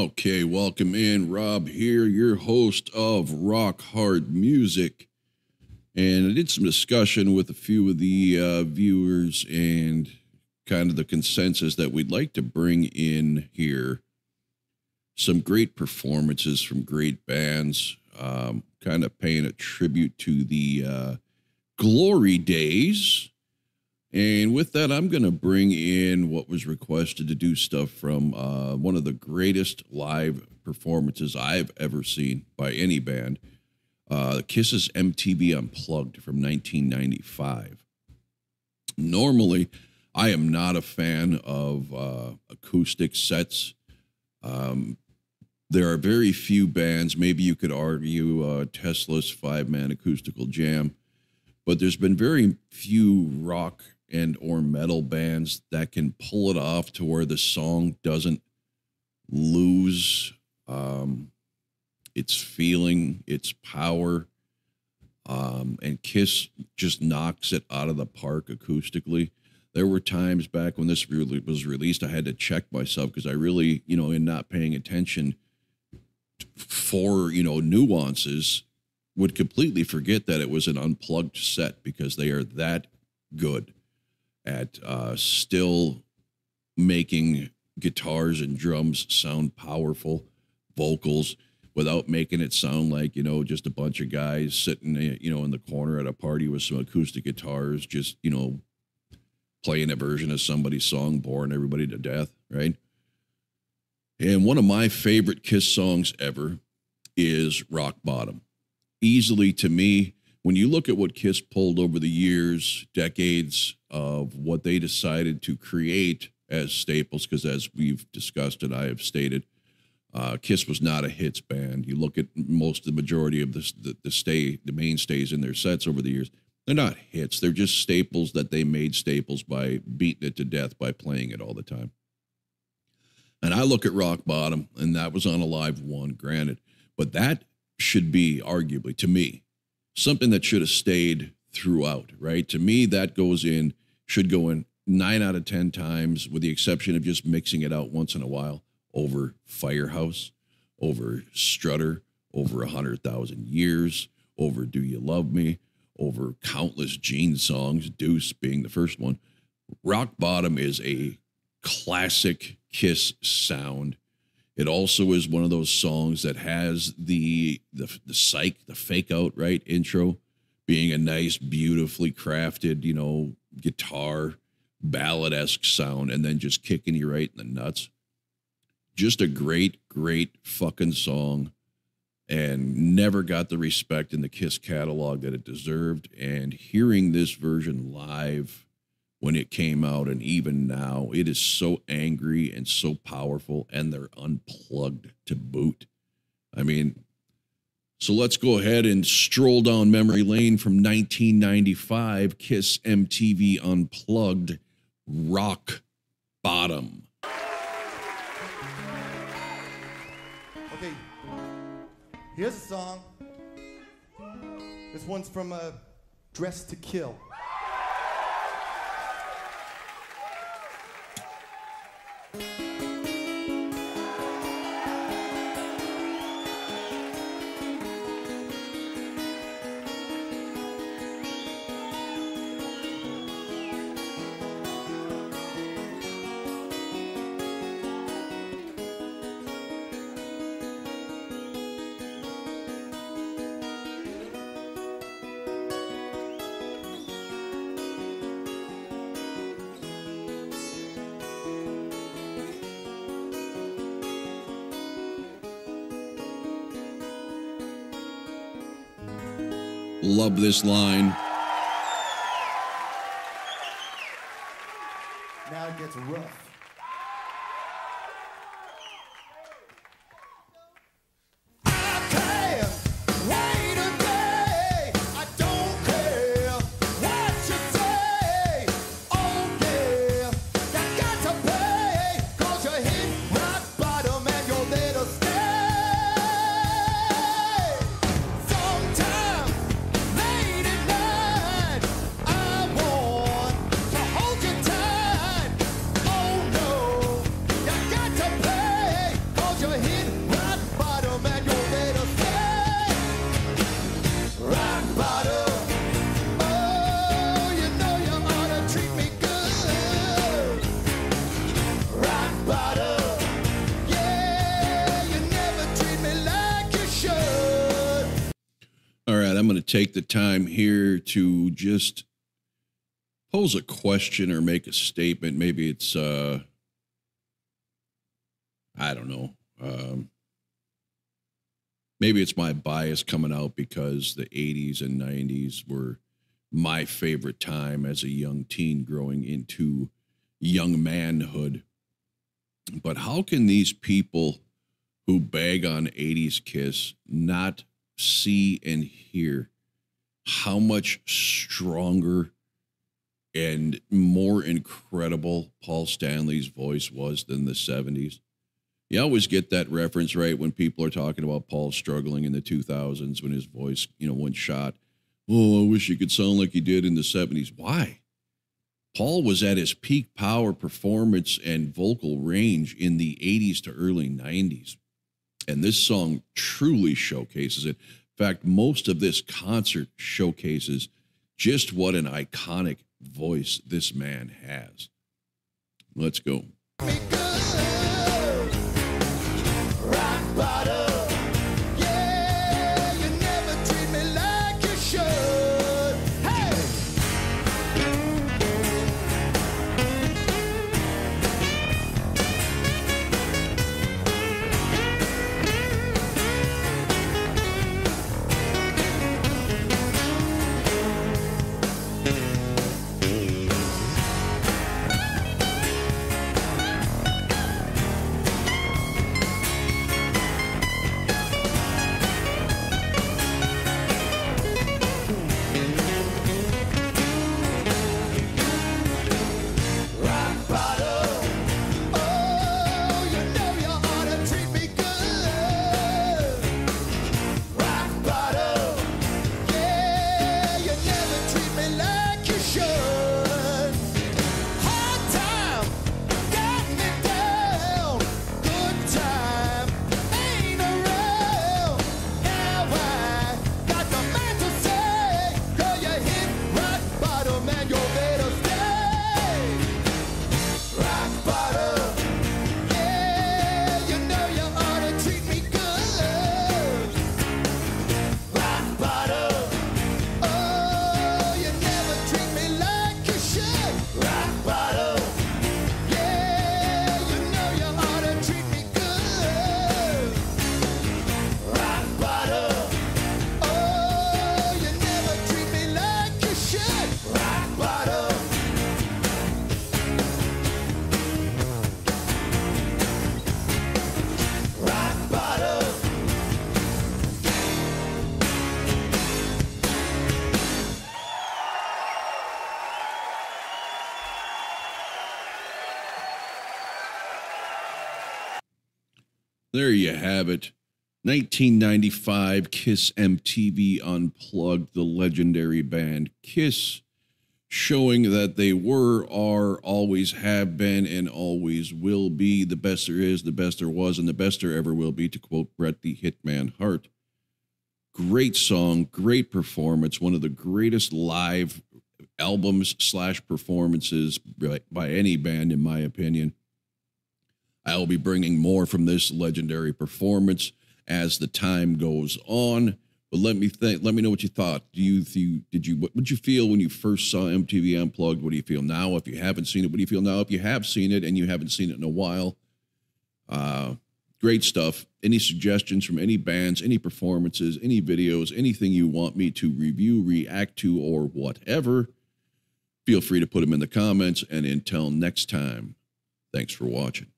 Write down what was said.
Okay, welcome in. Rob here, your host of Rock Hard Music. And I did some discussion with a few of the uh, viewers and kind of the consensus that we'd like to bring in here some great performances from great bands, um, kind of paying a tribute to the uh, glory days. And with that, I'm going to bring in what was requested to do stuff from uh, one of the greatest live performances I've ever seen by any band. Uh, Kiss's MTV Unplugged from 1995. Normally, I am not a fan of uh, acoustic sets. Um, there are very few bands, maybe you could argue uh, Tesla's five man acoustical jam, but there's been very few rock and or metal bands that can pull it off to where the song doesn't lose um, its feeling, its power. Um, and Kiss just knocks it out of the park acoustically. There were times back when this really was released, I had to check myself because I really, you know, in not paying attention for, you know, nuances, would completely forget that it was an unplugged set because they are that good at uh, still making guitars and drums sound powerful, vocals without making it sound like you know just a bunch of guys sitting eh, you know in the corner at a party with some acoustic guitars, just you know playing a version of somebody's song, boring everybody to death, right? And one of my favorite Kiss songs ever is Rock Bottom. Easily to me, when you look at what Kiss pulled over the years, decades of what they decided to create as staples, because as we've discussed and I have stated, uh, Kiss was not a hits band. You look at most the majority of the, the, the stay, the mainstays in their sets over the years, they're not hits. They're just staples that they made staples by beating it to death by playing it all the time. And I look at Rock Bottom, and that was on a live one, granted, but that should be arguably to me something that should have stayed throughout, right? To me, that goes in, should go in nine out of 10 times, with the exception of just mixing it out once in a while over Firehouse, over Strutter, over a 100,000 years, over Do You Love Me, over countless Gene songs, Deuce being the first one. Rock Bottom is a classic Kiss sound it also is one of those songs that has the the the psych, the fake out right intro, being a nice, beautifully crafted, you know, guitar ballad esque sound, and then just kicking you right in the nuts. Just a great, great fucking song, and never got the respect in the Kiss catalog that it deserved. And hearing this version live when it came out and even now it is so angry and so powerful and they're unplugged to boot. I mean so let's go ahead and stroll down memory lane from 1995 kiss mtv unplugged rock bottom. Okay here's a song. This one's from uh, Dressed to Kill Love this line. Take the time here to just pose a question or make a statement. Maybe it's, uh, I don't know. Um, maybe it's my bias coming out because the 80s and 90s were my favorite time as a young teen growing into young manhood. But how can these people who bag on 80s Kiss not see and hear how much stronger and more incredible Paul Stanley's voice was than the 70s? You always get that reference right when people are talking about Paul struggling in the 2000s when his voice, you know, went shot. Oh, I wish he could sound like he did in the 70s. Why? Paul was at his peak power performance and vocal range in the 80s to early 90s. And this song truly showcases it. Fact, most of this concert showcases just what an iconic voice this man has. Let's go. Have it. 1995 Kiss MTV Unplugged, the legendary band Kiss, showing that they were, are, always have been, and always will be the best there is, the best there was, and the best there ever will be, to quote Bret the Hitman Hart. Great song, great performance, one of the greatest live albums slash performances by, by any band, in my opinion. I will be bringing more from this legendary performance as the time goes on. But let me think. Let me know what you thought. Do you, you did you what did you feel when you first saw MTV Unplugged? What do you feel now? If you haven't seen it, what do you feel now? If you have seen it and you haven't seen it in a while, uh, great stuff. Any suggestions from any bands, any performances, any videos, anything you want me to review, react to, or whatever? Feel free to put them in the comments. And until next time, thanks for watching.